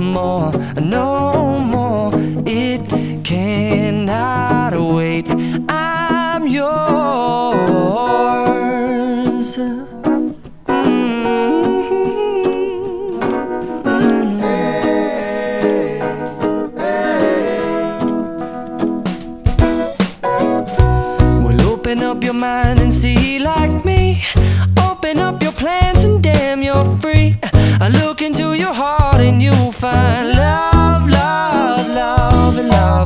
more, no more. It cannot wait. I'm yours. Mm-hmm. Well, open up your mind and see like me.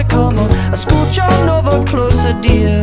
Come on? I scooch on over closer, dear,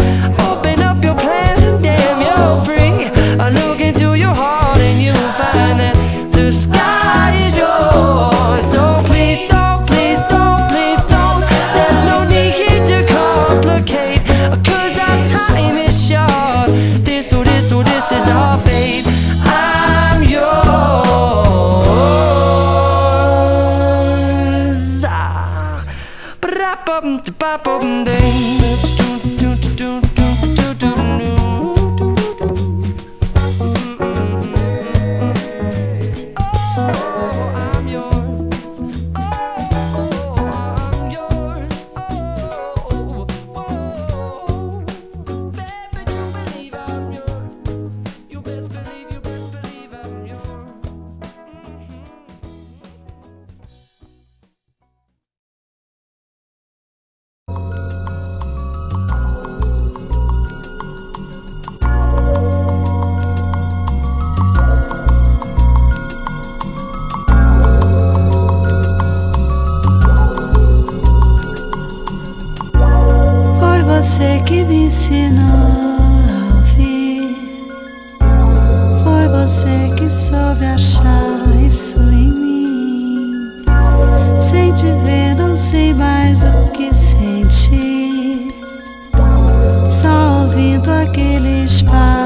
Oh, que me ensinou a ouvir. Foi você que soube achar isso em mim. Sem te ver, não sei mais o que sentir. Só ouvindo aquele espaço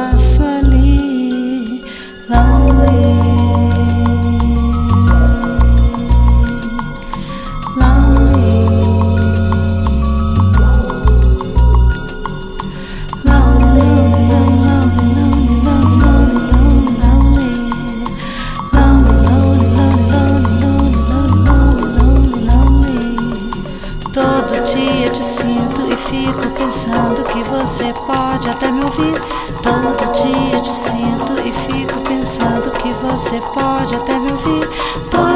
você pode até me ouvir. Todo dia te sinto e fico pensando que você pode até me ouvir. Todo